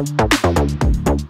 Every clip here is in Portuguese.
Música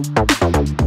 Thank.